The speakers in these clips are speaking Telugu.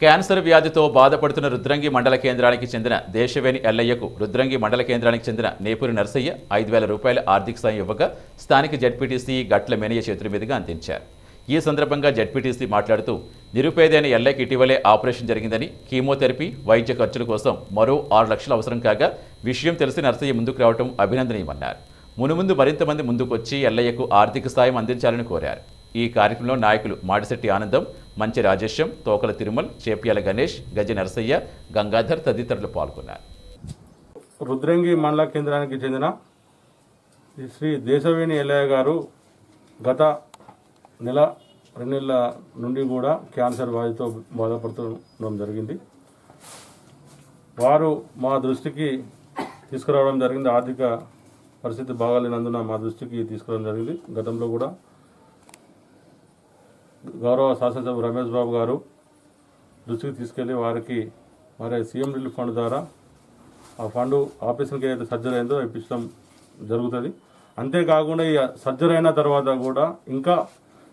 క్యాన్సర్ వ్యాధితో బాధపడుతున్న రుద్రంగి మండల కేంద్రానికి చెందిన దేశవేణి ఎల్లయ్యకు రుద్రంగి మండల కేంద్రానికి చెందిన నేపూరి నరసయ్య ఐదు వేల రూపాయల ఆర్థిక సాయం ఇవ్వగా స్థానిక జడ్పీటీసీ గట్ల మేనయ్య చేతుల మీదుగా అందించారు. ఈ సందర్భంగా జడ్పీటీసీ మాట్లాడుతూ నిరుపేదైన ఎల్లయ్యకి ఇటీవలే ఆపరేషన్ జరిగిందని కీమోథెరపీ వైద్య ఖర్చుల కోసం మరో ఆరు లక్షలు అవసరం కాగా విషయం తెలిసి నర్సయ్య ముందుకు రావడం అభినందనీయమన్నారు. మునుముందు మరింత మంది ముందుకొచ్చి ఎల్లయ్యకు ఆర్థిక సాయం అందించాలని కోరారు. ఈ కార్యక్రమంలో నాయకులు మాడిశెట్టి ఆనందం మంచి రాజేశం తోకల తిరుమల్ చేప్యాల గణేష్ గజ నరసయ్య గంగాధర్ తదితరులు పాల్గొన్నారు. రుద్రంగి మండల కేంద్రానికి చెందిన ఈ శ్రీ దేశవేణి ఎల్లయ్య గారు గత నెల రెండు నెలల నుండి కూడా క్యాన్సర్ వ్యాధితో బాధపడుతుండడం జరిగింది. వారు మా దృష్టికి తీసుకురావడం జరిగింది. ఆర్థిక పరిస్థితి బాగాలేనందున మా దృష్టికి తీసుకురావడం జరిగింది. గతంలో కూడా గౌరవ శాసనసభ రమేష్ బాబు గారు దృష్టికి తీసుకెళ్ళి వారికి మరి సీఎం రిలీఫ్ ఫండ్ ద్వారా ఆ ఫండ్ ఆపరేషన్కి ఏదైతే సర్జరీ అయిందో ఇప్పించడం జరుగుతుంది. అంతేకాకుండా ఈ సర్జరీ అయిన తర్వాత కూడా ఇంకా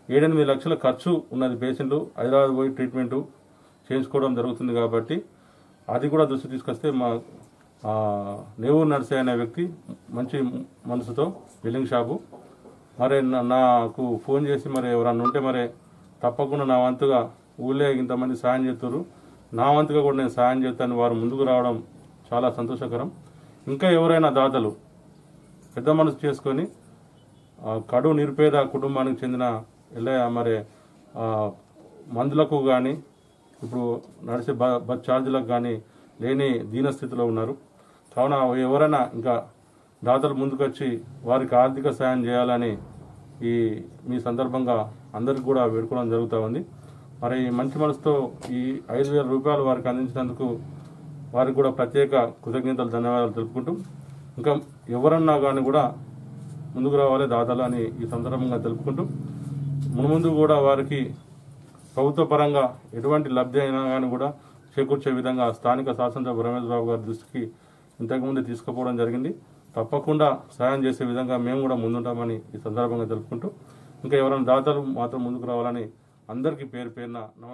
ఏడెనిమిది లక్షల ఖర్చు ఉన్నది పేషెంట్లు హైదరాబాద్ పోయి ట్రీట్మెంటు చేయించుకోవడం జరుగుతుంది కాబట్టి అది కూడా దృష్టి తీసుకొస్తే మా నేవూరు నర్సే అనే వ్యక్తి మంచి మనసుతో బిల్డింగ్ షాపు. మరి నాకు ఫోన్ చేసి మరి ఎవరన్నా ఉంటే మరి తప్పకుండా నా వంతుగా ఊళ్ళో ఇంతమంది సాయం చేస్తారు నా వంతుగా కూడా నేను సాయం చేస్తాను. వారు ముందుకు రావడం చాలా సంతోషకరం. ఇంకా ఎవరైనా దాతలు పెద్ద మనసు చేసుకొని కడు నిరుపేద కుటుంబానికి చెందిన ఎల్లయ్య మరి మందులకు కానీ ఇప్పుడు నడిచే బ బస్ ఛార్జీలకు కానీ లేని దీనస్థితిలో ఉన్నారు. కావున ఎవరైనా ఇంకా దాతలు ముందుకొచ్చి వారికి ఆర్థిక సాయం చేయాలని ఈ మీ సందర్భంగా అందరికి కూడా వేడుకోవడం జరుగుతూ ఉంది. మరి మంచి మనసుతో ఈ ఐదు వేల రూపాయలు వారికి అందించినందుకు వారికి కూడా ప్రత్యేక కృతజ్ఞతలు ధన్యవాదాలు తెలుపుకుంటూ ఇంకా ఎవరన్నా కానీ కూడా ముందుకు రావాలి దాదాలు అని ఈ సందర్భంగా తెలుపుకుంటూ మునుముందు కూడా వారికి ప్రభుత్వ పరంగా ఎటువంటి లబ్ధి అయినా కానీ కూడా చేకూర్చే విధంగా స్థానిక శాసనసభ రమేష్ బాబు గారి దృష్టికి ఇంతకుముందు తీసుకుపోవడం జరిగింది. తప్పకుండా సాయం చేసే విధంగా మేము కూడా ముందుంటామని ఈ సందర్భంగా తెలుపుకుంటూ ఇంకా ఎవరైనా దాతలు మాత్రం ముందుకు రావాలని అందరికీ పేరు పేరున నమస్కారం.